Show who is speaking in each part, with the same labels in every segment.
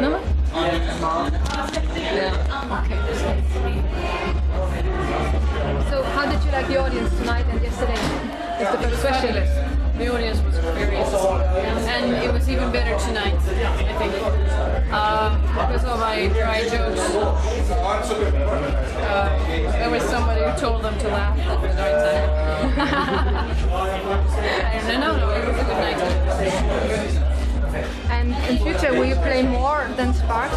Speaker 1: nummer? So, how did you like the audience tonight and yesterday? Is the first question.
Speaker 2: The audience was very and it was even better tonight, I think. Uh, because of my dry jokes, uh, there was somebody who told them to laugh at the right time. I don't know, no, it was a good night.
Speaker 1: And in future, will you play more than Sparks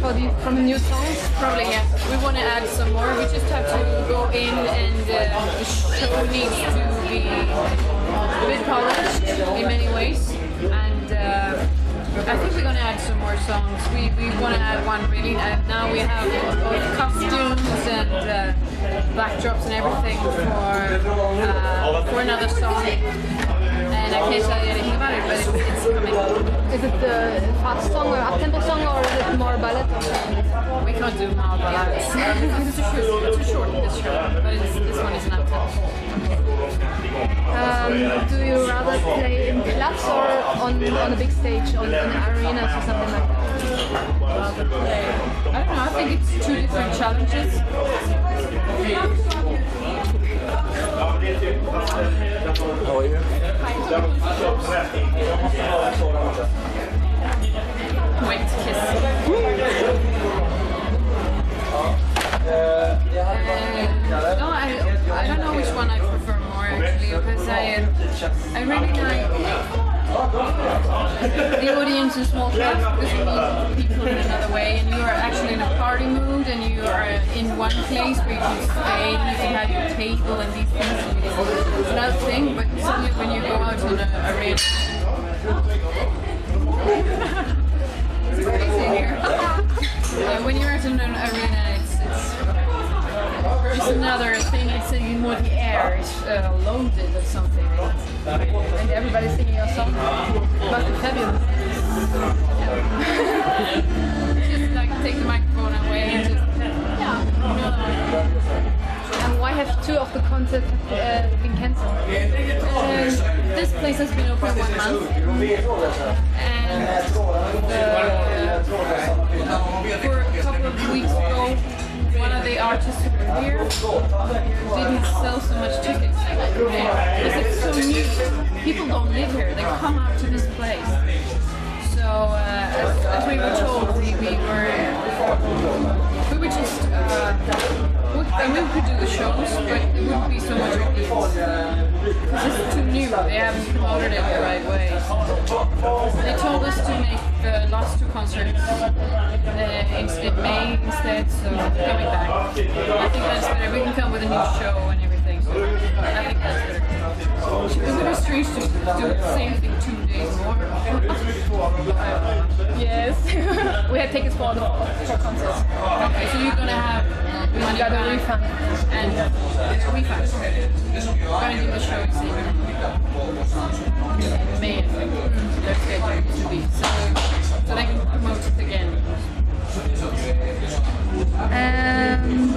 Speaker 1: for the, from the new songs?
Speaker 2: Probably, yeah. We want to add some more. We just have to go in and uh, show needs to be a bit polished in many ways. And uh, I think we're to add some more songs. We, we want to add one really. Uh, now we have both costumes and uh, backdrops and everything for, uh, for another song. And I can't tell you anything about it, but it's, it's coming.
Speaker 1: Is it the fast song or up-tempo song or is it more ballet?
Speaker 2: We can't do more ballads. it's too short, too short this show, but it's, this one is not
Speaker 1: Um, do you rather play in clubs or on, on a big stage, on, on arenas or something like that?
Speaker 2: rather play. I don't know, I think it's two different challenges.
Speaker 3: How are
Speaker 2: kiss. No, I, I don't know which one I prefer more actually because I I really like the audience in small place where you can you can have your table and these things. It's another thing, but when you go out on a crazy here. yeah, when you're at an arena, it's, it's it's another thing. It's uh, more the air is uh, loaded or something.
Speaker 1: And everybody's singing your song? Must be fabulous.
Speaker 2: just like take the microphone
Speaker 1: have two of the concerts uh, been cancelled?
Speaker 2: Um, this place has been open one month, and uh, for a couple of weeks ago, one of the artists who were here didn't sell so much tickets because it's so new. People don't live here; they come out to this place. So, uh, as, as we were told, we, we were we were just. I mean, we could do the shows, but it wouldn't be so much of because it's too new. They haven't promoted it the right way. They told us to make the last two concerts uh, in May instead, so coming back. I think that's better. We can come with a new show and everything. So I think that's better. It would be strange to do the same thing two days more.
Speaker 1: Yes. we have tickets for the for concerts.
Speaker 2: Okay, so you're gonna have money
Speaker 1: got a refund.
Speaker 2: and refund. Gonna do the show in May. I think. They're scheduled to be so so they can promote it again.
Speaker 1: Um,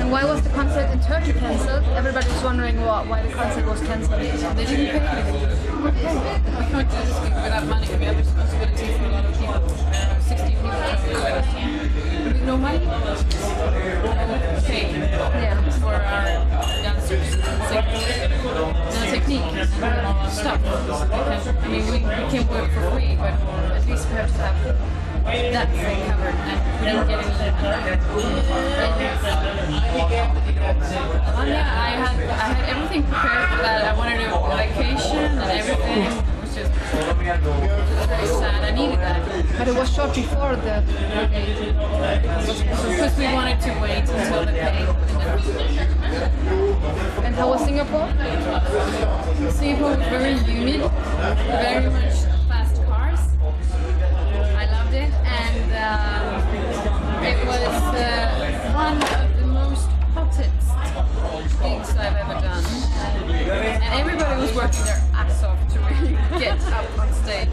Speaker 1: and why was the concert in Turkey cancelled? Everybody Everybody's wondering why, why the concert was cancelled.
Speaker 2: They didn't pay. We can't do this without money. We have responsibility for a lot of people. 60 people with no money, pay
Speaker 1: Yeah.
Speaker 2: for our dancers. No technique and stuff. I mean, we, we can work for free, but at least we have to have thing covered and didn't get any Oh yeah, I had I had everything prepared for that. I wanted a vacation and everything. It was just, very sad. I needed that.
Speaker 1: But it was short before the.
Speaker 2: Because we wanted to wait until the day.
Speaker 1: And how was Singapore?
Speaker 2: Singapore was very humid, very much it was uh, one of the most hottest gigs I've ever done. And everybody was working their ass off to really get up on stage.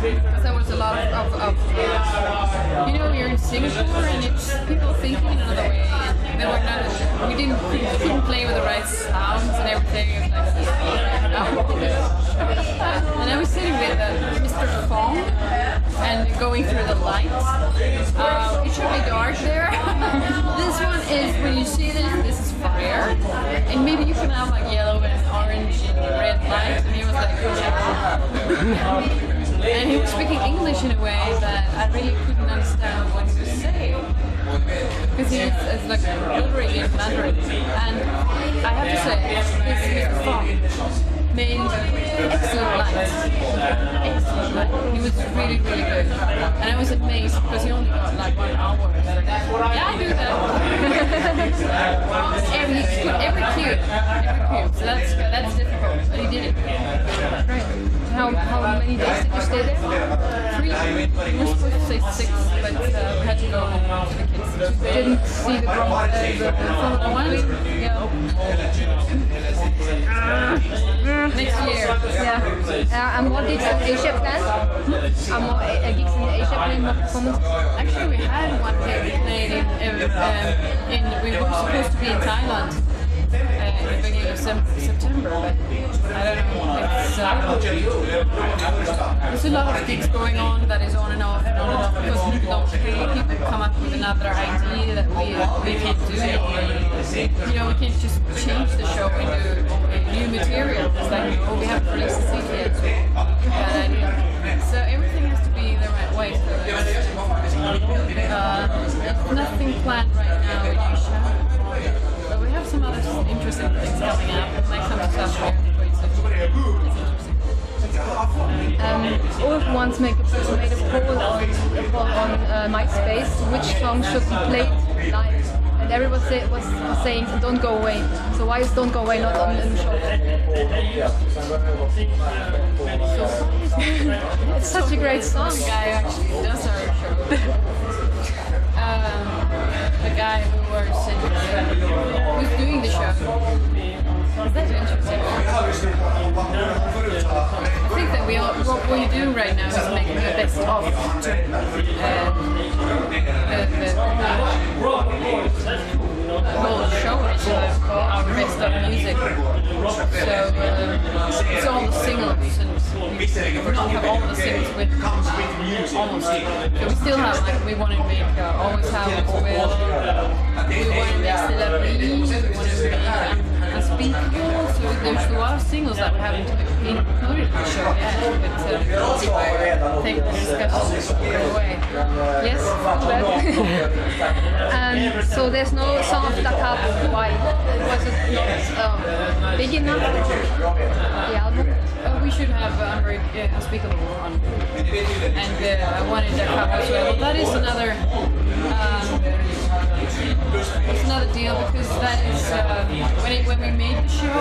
Speaker 2: Because there was a lot of, of, of you know, you're in Singapore and it's people thinking in another way. There were of we didn't couldn't play with the right sounds and everything. Was like, and I was sitting with uh, Mr. Fong and going through the lights. Uh, it should be dark there. this one is when you see this, this is fire, and maybe you can have like yellow and orange and red lights. And he was like, and he was speaking English in a way that I really couldn't understand what he was saying because he is like delivering in Mandarin. And I have to say, his, Fong made excellent. Excellent lines. He was really, really good. And I was amazed because he only got like one hour. Yeah, I do that. every, every cue, every cue. So that's that's difficult, but he did it.
Speaker 1: How, how many days did you stay there?
Speaker 2: Three. We were supposed to say six, but uh, we had to go home to the kids.
Speaker 1: Didn't see the drum. Uh, the, the
Speaker 2: Formula One? Yeah. Next year.
Speaker 1: Yeah. Uh, and what in Asia plan? Um, more uh, gigs in Asia plan, more performance?
Speaker 2: Actually, we had one gig we played in, um, in, we were supposed to be in Thailand September, but I don't know. It's, uh, there's a lot of things going on that is on and off and on and off because don't. People come up with another idea that we, we can't do. You know, we can't just change the show into new material. It's like, oh, we haven't released a CD yet. so So everything has to be the right way. So, uh, nothing planned right now in Asia. But we have some other interesting things
Speaker 1: Um, Ulf once make a, made a poll on, on uh, MySpace which song should be played live. And everyone say, was saying Don't Go Away. So why is Don't Go Away not on the show? it's such a great song.
Speaker 2: The guy actually does our show. um, the guy who was who's doing the show. I think that we all, what we're doing right now is making the best of uh, the, the, whole show uh, our best of music. So uh, it's all the singles and we don't have all the singles with almost. So we still have like we want to make uh, always have will. We want to make C'est there's a lot of singles that we haven't included in the show yet. But uh, the discussion.
Speaker 1: Yes, and so there's no song of Da Capo. Why? It was it not um, big enough? The album?
Speaker 2: Uh, we should have Unbreak, uh, Unspeakable on. And uh, I wanted Da Capo as well. That is another. It's another deal because that is uh, when it, when we made the show,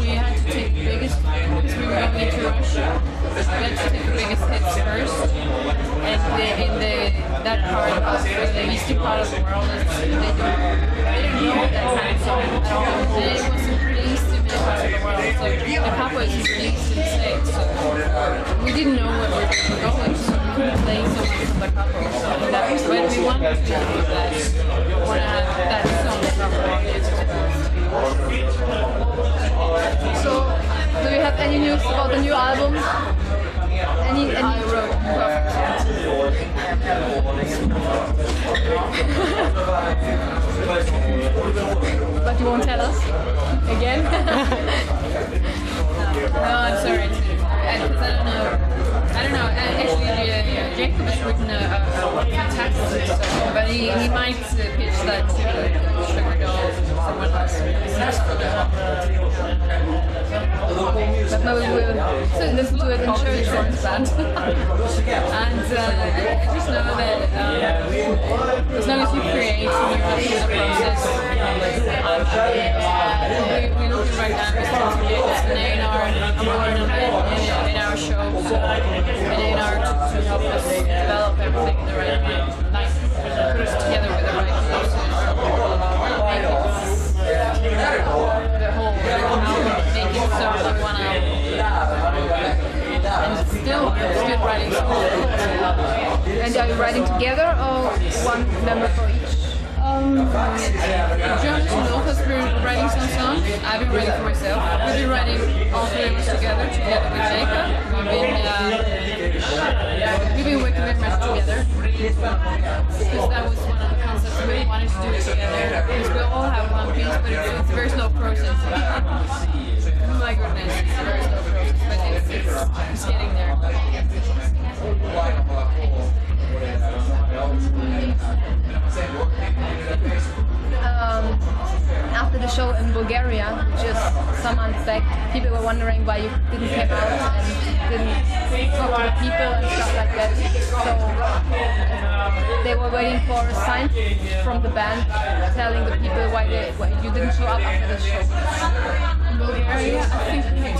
Speaker 2: we had to take the biggest because we were going to Russia. We had to take the biggest hits first, and the, in the that part of the eastern part of the world, they don't they don't know that kind of song at all. And it wasn't released in many of the world. So the Papa is in the so we didn't know where we were going. So we couldn't play so much of the Papa. So that was when we wanted to do that. We want to have that song from the audience first.
Speaker 1: So, do you have any news about the new album? Any,
Speaker 2: I
Speaker 1: any
Speaker 2: wrote
Speaker 1: but you won't tell us again?
Speaker 2: No, I'm sorry. I don't know. I don't know. Actually, uh, Jacob has written a, a, a fantastic he, he might pitch that to Sugar Dolls or someone else.
Speaker 1: but maybe we'll so listen to it in church
Speaker 2: Short band. and uh, I just know that um, as long as you create and you're the process, uh, we, we're looking right now to create an A&R in, in our show, an A&R to, to help us develop everything in the right way, And still, it's writing school.
Speaker 1: And are you writing together or one member for each
Speaker 2: Um, Jonas and Ulf has been writing some songs. I've been writing for myself. We've been writing all three of us together, together with Jacob. We've been, uh, we've been working very much together. Because that was one of the concepts we wanted to do together. Because we all have one piece, but it's, it's a very slow process. My goodness, it's a very slow process, getting there.
Speaker 1: Um, after the show in Bulgaria, just some months back, people were wondering why you didn't come out and didn't talk to the people and stuff like that. So uh, they were waiting for a sign from the band telling the people why, they, why you didn't show up after the show.
Speaker 2: Bulgaria, I think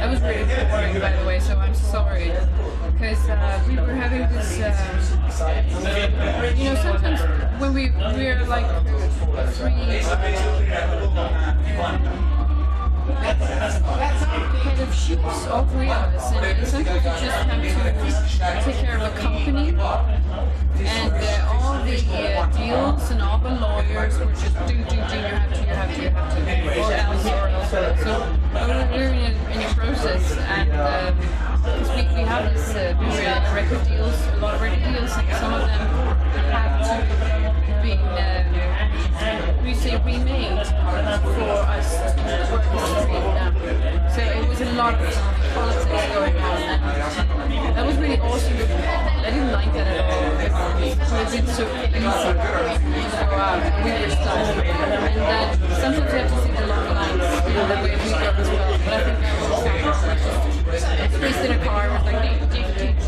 Speaker 2: that was really boring, by the way, so I'm sorry. Because uh, we were having this. Uh, you know, sometimes when we we're like three head of ships, all three of us, and, sometimes you just have to take care of a company, and uh, the uh, deals and all the lawyers were just do, do, do, you have to, you have to, you have to, or else, or else. So we we're in in a process, and um, 'cause we, we have this uh, uh, record deals, a lot of record deals, and some of them have to be. Um, we say remade for us to work with the street now. So it was a lot of politics going on and that was really awesome. I didn't like that at all. Because it's so easy out and we were stuck. And then sometimes you have to see the long lines, you know, the way we got as well. But I think that was kind of Just in a car with like deep, deep, deep,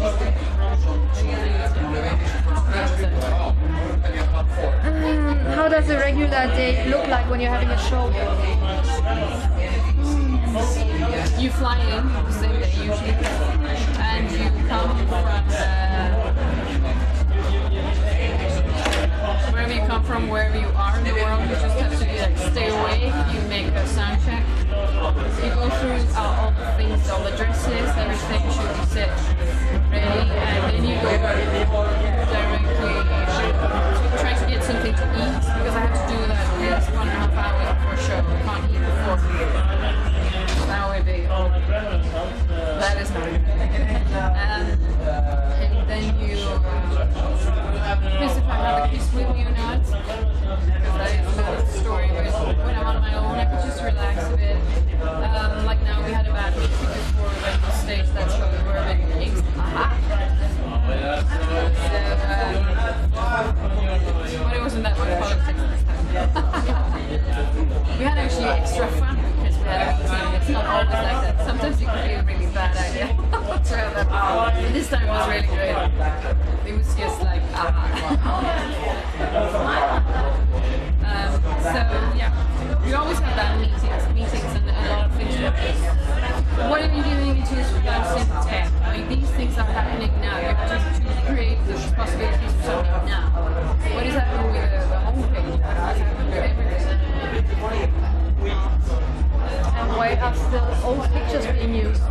Speaker 1: Um, how does a regular day look like when you're having a show?
Speaker 2: You fly in the same day usually, and you come from uh, come from, wherever you are in the world. You just have to be like stay awake. You make a sound check. You go through uh, all the things, all the dresses, everything should be set ready, and then you go directly to try to get something to eat because I have to do that at least one and a half hours before show. I can't eat before. That would be that is not. Um, and then you uh, because if I have a kiss with you just relax a bit. Um, like now, we had a bad week before we went on stage. That's why we were a bit. So, uh, but it wasn't that much politics this time. we had actually extra fun because we had a meeting. It's not always like that. Sometimes it can be a really bad idea to that. But this time it was really great. It was just like, ah. um, so, yeah, we always have that meetings, meetings and a lot of things. What are you doing in 2010? I mean, these things are happening now. You have to, to create the possibilities for something now. What is happening with the, the homepage?
Speaker 1: And why are still old pictures being used?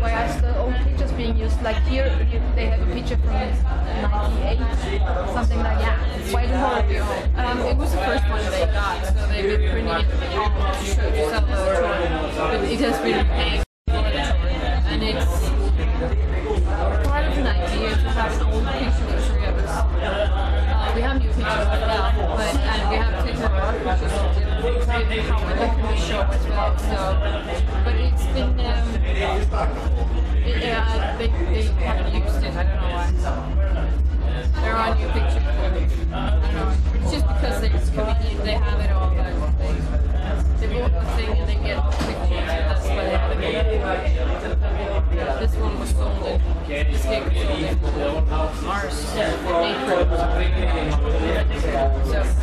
Speaker 1: Why are still old pictures being used? Like here, they have a picture from 98, something like that. They it?
Speaker 2: Um, it was the first one they got, so they've been printing it to show to sell the tour. But it has been paying and it's part of an idea to have an old picture three of us. Uh, we have new pictures well, but and we have pictures art, which is different how we look in the show as well. So, but it's been um, it, uh, they, they haven't used it. I don't know why they're on your picture. I don't know. It's just because they're convenient. They have it all, but they, they want the thing and they get the pictures. That's what happened. This one was sold in this game was sold in Mars April. So.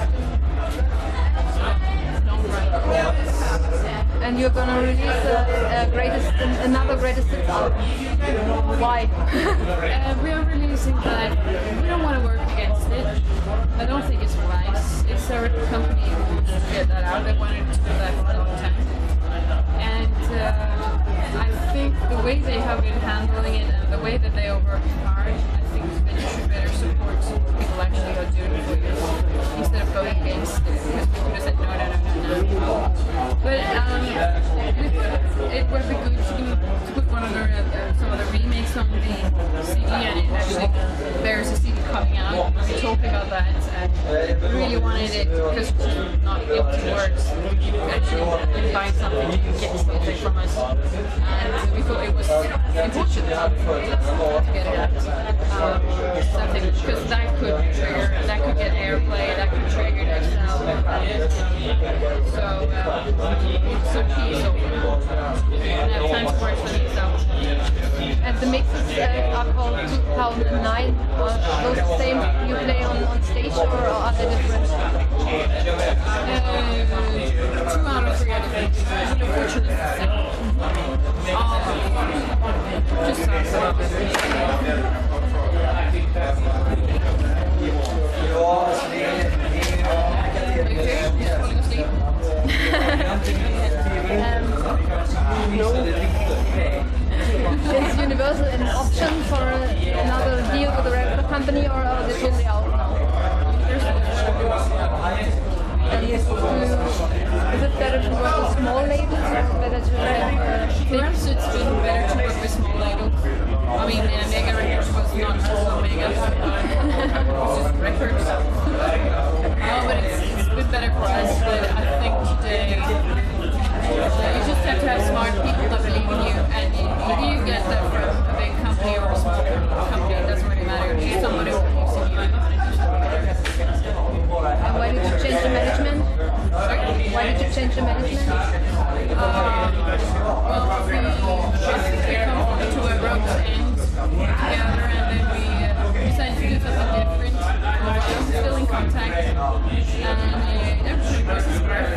Speaker 1: And you're gonna release a, a greatest, another greatest hits album. Why?
Speaker 2: Uh, we are releasing that. We don't want to work against it. I don't think it's wise. It's our company who get that out. They wanted to do that for a long time. And uh, I think the way they have been handling it and the way that they are working hard, I think that you should better support people actually are doing it for you instead of going against it said no, no, no, no, no. But um, we it would be good to, put one of the, uh, some of the remakes on the CD and it actually bears a CD coming out. We talked about that and really wanted it because it's not empty words. You actually find something can get something from us. And we thought it was important to get it out. Um, something because that could trigger, that could get airplay, that could trigger. So so key. So we don't have time to work for these.
Speaker 1: And the mixes uh, are called 2009. Are those same you play on, on stage or are they different?
Speaker 2: Uh, two out of three are different. Unfortunately, uh, just sounds like Okay, just falling asleep.
Speaker 1: Is Universal an option for another deal with a record company or are they totally out now? And is, is it better to work with small labels or better to have uh, big
Speaker 2: Perhaps it's been better to work with small labels. I mean, uh, Mega Records was not so mega. it was just records. no, but it's, it's better for us. But I think today you just have to have smart people that believe in you. And if you get that from a big company or a small company, it doesn't really matter. If somebody believes in you, to.
Speaker 1: And why did you change the management? Why did you change the management?
Speaker 2: Uh, well, we, we come to a rope's end together and then we uh, decided to do something different. We're still in contact Thank you.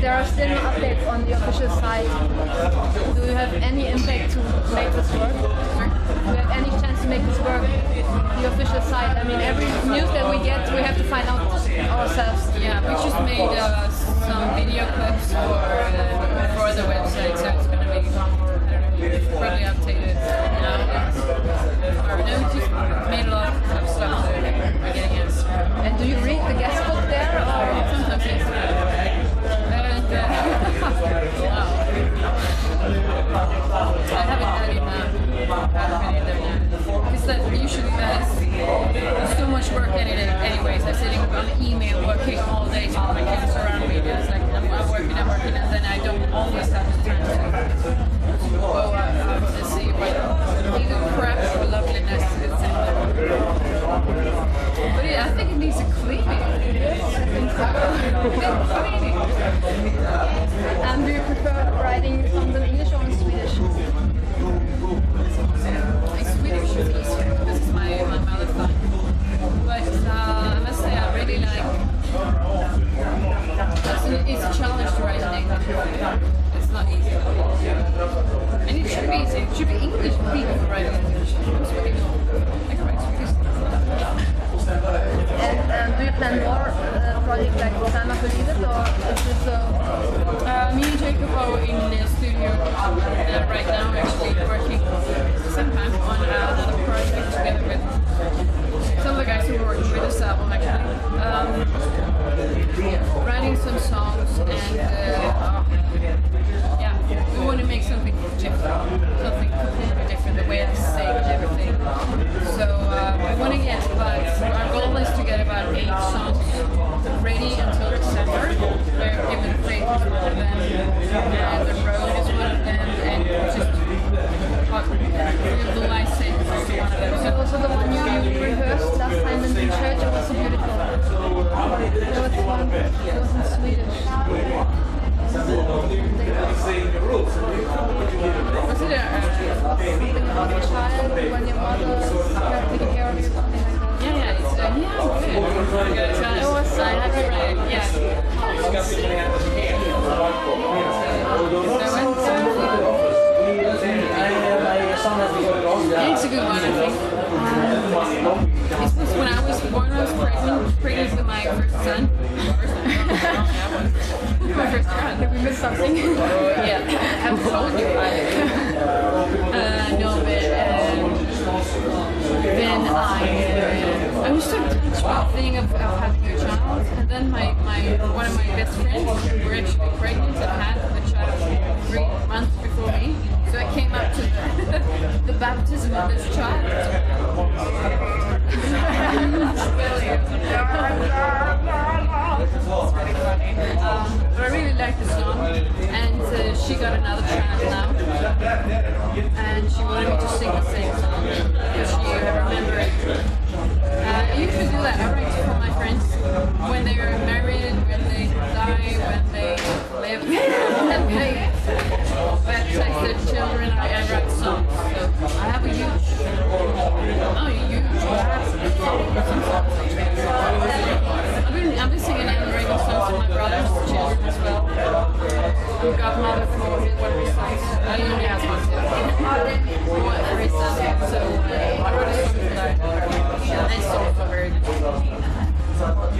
Speaker 1: There are still no updates on the official site. Do you have any impact to make this work? Do you have any chance to make this work? The official site. I mean, every news that we get, we have to find out ourselves.
Speaker 2: Yeah, we just made uh, some video clips for uh, for the website, so it's gonna be probably updated work in it anyways. I'm sitting on email working all day so my kids around me. It's like I'm, I'm working, I'm working, and then I don't always have the time to go uh, out and see what either crap or loveliness is in. But yeah, I think it needs a cleaning. I think so. Right now, first child.
Speaker 1: Did we miss something?
Speaker 2: Yeah, haven't told you about it. Uh, no, but uh, then I, uh, I was so touched by the thing of, of having a child, and then my, my one of my best friends were actually pregnant and had the child three months before me. So I came up to the, the baptism of this child. Um, but I really like the song, and uh, she got another child now, and she wanted me to sing the same song because she remembered. Uh, I usually do that.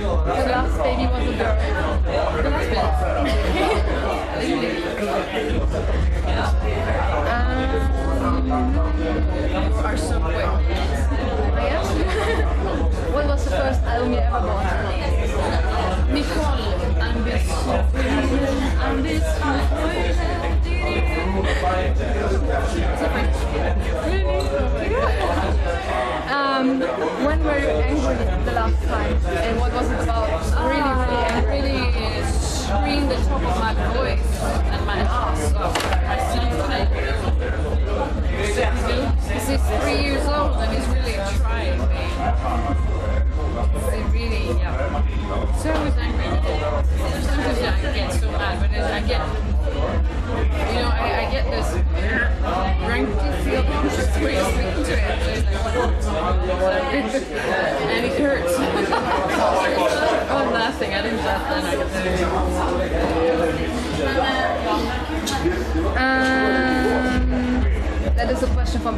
Speaker 1: The last baby was a girl.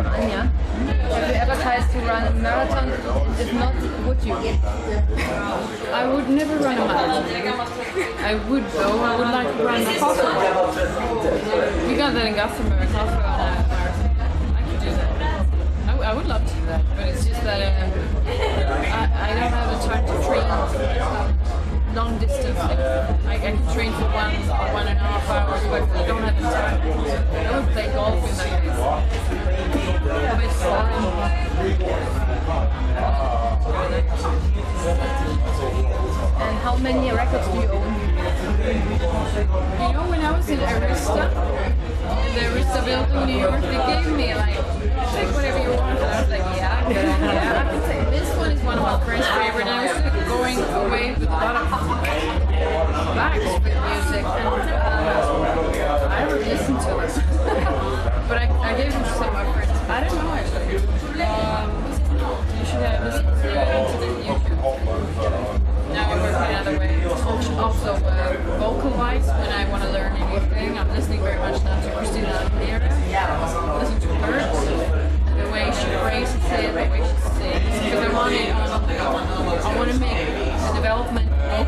Speaker 1: From Anya. Have you ever tried to run a marathon? If not, would you?
Speaker 2: I would never run a marathon. I would though. I would like to run a half marathon. We got that in Gothenburg, half marathon. I could do that. I, would love to do that, but it's just that um, I, I don't have the time to train long distance. I, I can train for one one and a half hours, but I don't have the time. I would play golf in that case.
Speaker 1: And how many records do you own?
Speaker 2: You know, when I was in Arista, the Arista building in New York, they gave me like, take whatever you want. And I was like, yeah, yeah, I can take this one is one of my friends' favorite. And I was like,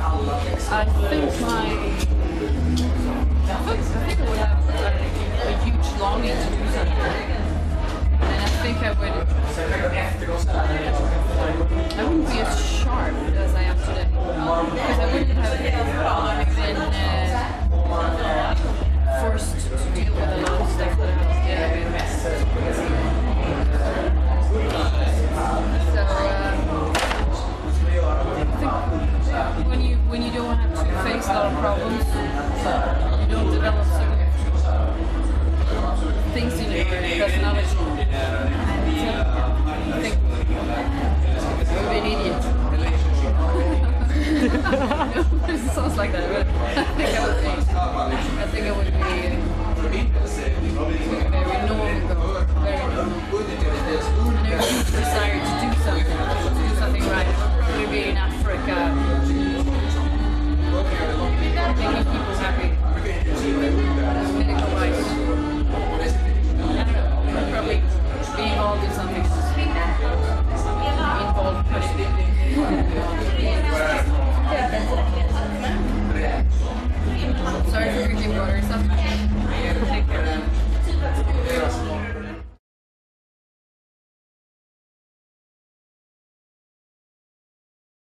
Speaker 2: I
Speaker 1: think
Speaker 2: my. I think I would have a, a huge longing to do something. And I think I would. I wouldn't be as sharp as I am today. Because I wouldn't have been uh, forced a lot of problems. You develop certain things in your personality. So, think you're an idiot. it sounds like that.